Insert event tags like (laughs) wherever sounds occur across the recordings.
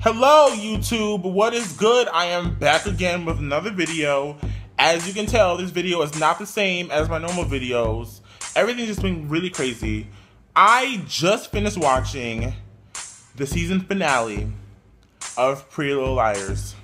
Hello YouTube, what is good? I am back again with another video. As you can tell, this video is not the same as my normal videos. Everything's just been really crazy. I just finished watching the season finale of Pretty Little Liars.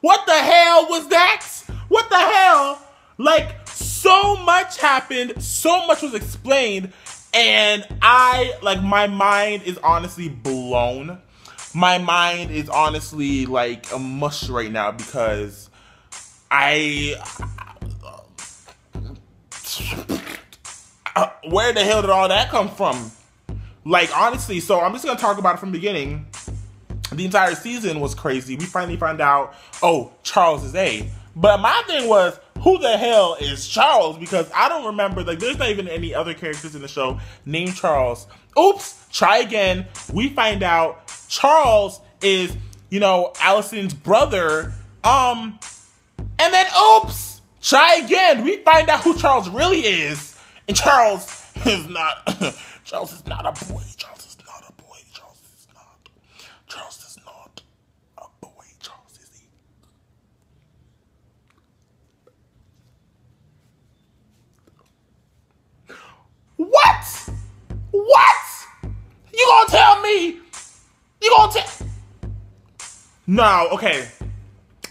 What the hell was that? What the hell? Like, so much happened, so much was explained, and I, like, my mind is honestly blown. My mind is honestly, like, a mush right now because I. Uh, where the hell did all that come from? Like, honestly, so I'm just gonna talk about it from the beginning. The entire season was crazy. We finally found out, oh, Charles is A. But my thing was, who the hell is Charles? Because I don't remember, like, there's not even any other characters in the show named Charles. Oops, try again. We find out Charles is, you know, Alison's brother. Um, and then oops, try again. We find out who Charles really is. And Charles is not, (laughs) Charles is not a boy. Charles No, okay.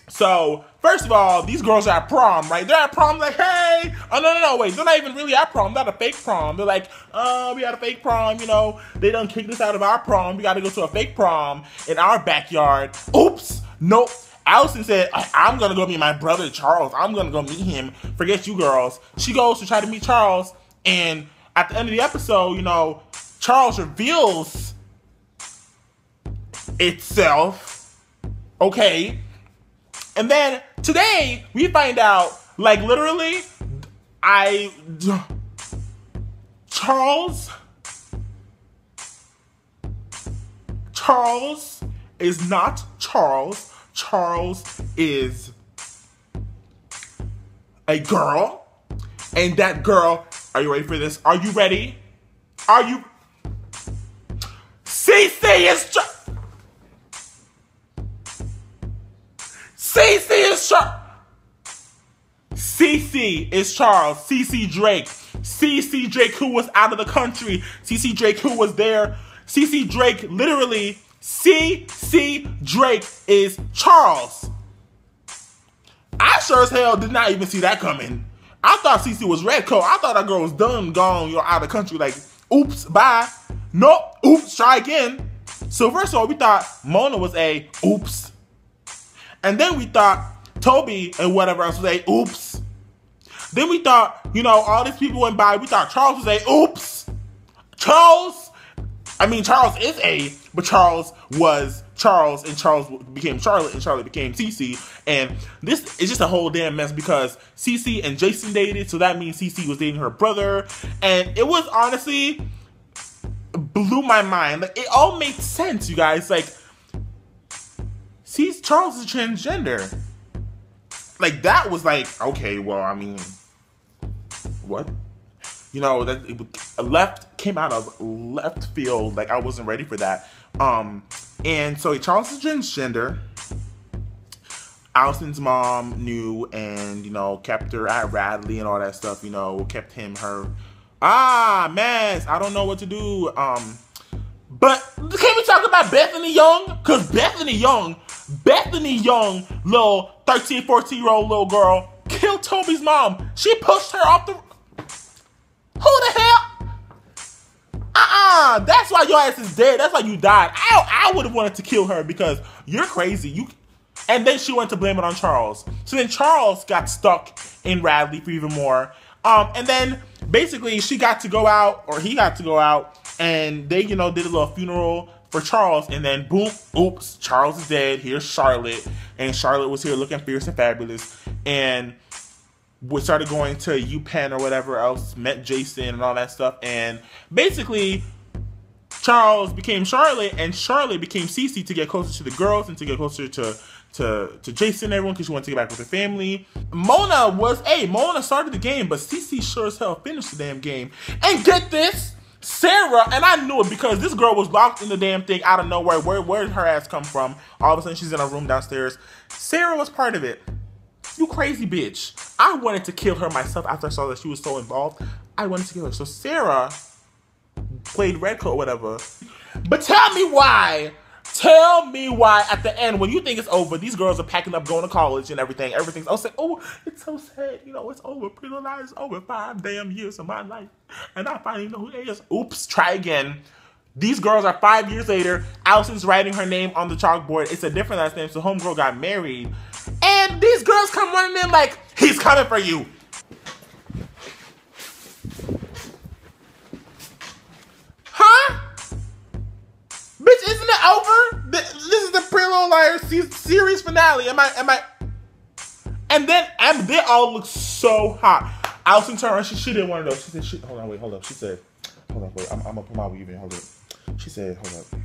So, first of all, these girls are at prom, right? They're at prom like, hey, oh no, no, no, wait, they're not even really at prom, they're at a fake prom. They're like, oh, we had a fake prom, you know, they done kicked us out of our prom, we gotta go to a fake prom in our backyard. Oops, nope. Alison said, I- am gonna go meet my brother Charles. I'm gonna go meet him. Forget you girls. She goes to try to meet Charles, and at the end of the episode, you know, Charles reveals itself. Okay. And then today we find out, like literally, I Charles Charles is not Charles. Charles is a girl. And that girl, are you ready for this? Are you ready? Are you Cece is. Cece is Charles. Cece is Charles. Cece Drake. Cece Drake who was out of the country. Cece Drake who was there. Cece Drake literally. Cece Drake is Charles. I sure as hell did not even see that coming. I thought Cece was red coat. I thought that girl was done, gone, you're out of the country. Like, oops, bye. Nope, oops, try again. So first of all, we thought Mona was a oops. And then we thought Toby and whatever else was a oops. Then we thought, you know, all these people went by. We thought Charles was a oops. Charles, I mean, Charles is a, but Charles was Charles and Charles became Charlotte and Charlotte became Cece. And this is just a whole damn mess because Cece and Jason dated. So that means Cece was dating her brother. And it was honestly blew my mind. Like, it all made sense, you guys. Like, see, Charles is transgender. Like, that was like, okay, well, I mean, what? You know, that it, left came out of left field. Like, I wasn't ready for that. Um, and so Charles is transgender. Alison's mom knew and, you know, kept her at Radley and all that stuff, you know, kept him, her. Ah, mess. I don't know what to do. Um, but can we talk about Bethany Young? Because Bethany Young, Bethany Young, little 13, 14 year old little girl, killed Toby's mom. She pushed her off the. Who the hell? Uh-uh. That's why your ass is dead. That's why you died. I, I would have wanted to kill her because you're crazy. You and then she went to blame it on Charles. So then Charles got stuck in Radley for even more. Um, and then basically she got to go out, or he got to go out, and they, you know, did a little funeral for Charles, and then boom, oops, Charles is dead. Here's Charlotte, and Charlotte was here looking fierce and fabulous, and we started going to UPenn or whatever else, met Jason and all that stuff, and basically Charles became Charlotte, and Charlotte became Cece to get closer to the girls and to get closer to to to Jason and everyone because she wanted to get back with her family. Mona was, hey, Mona started the game, but Cece sure as hell finished the damn game. And get this, Sarah, and I knew it because this girl was locked in the damn thing out of nowhere. Where where did her ass come from? All of a sudden she's in a room downstairs. Sarah was part of it. You crazy bitch. I wanted to kill her myself after I saw that she was so involved. I wanted to kill her. So Sarah played Redcoat or whatever. But tell me why. Tell me why at the end, when you think it's over, these girls are packing up, going to college and everything. Everything's oh, say, oh, it's so sad. You know, it's over. Pretty Little Liars over five damn years of my life, and I finally know who it is. Oops, try again. These girls are five years later. Alison's writing her name on the chalkboard. It's a different last name, so homegirl got married. And these girls come running in like, he's coming for you. Huh? Bitch, isn't it over? Little Liars series finale. Am I, am I? And then, and they all look so hot. Alison turned around, she, she did one of those. She said, she, hold on, wait, hold up. She said, hold up, wait, I'm, I'm gonna put my weave in, hold up. She said, hold up.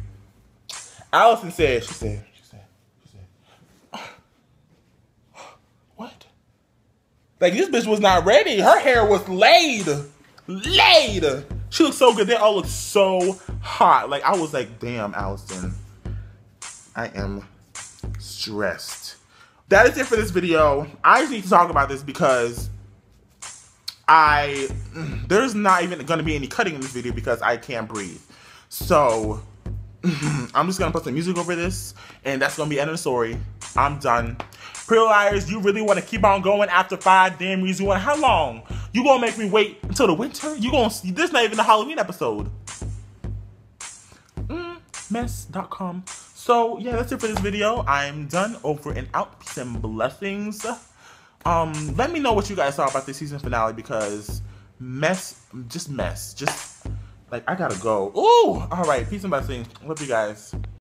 Alison said, she said, she said, she said, (sighs) what? Like this bitch was not ready. Her hair was laid. Laid. She looked so good. They all look so hot. Like I was like, damn, Alison. I am stressed. That is it for this video. I just need to talk about this because I there's not even gonna be any cutting in this video because I can't breathe. So I'm just gonna put some music over this, and that's gonna be end of the story. I'm done. Pretty Liars, you really want to keep on going after five damn years? You want how long? You gonna make me wait until the winter? You gonna see this? Not even a Halloween episode. Mm, mess.com. So yeah, that's it for this video. I'm done. Over and out. Peace and blessings. Um, let me know what you guys thought about this season finale because mess, just mess, just like I gotta go. Ooh, all right. Peace and blessings. Love you guys.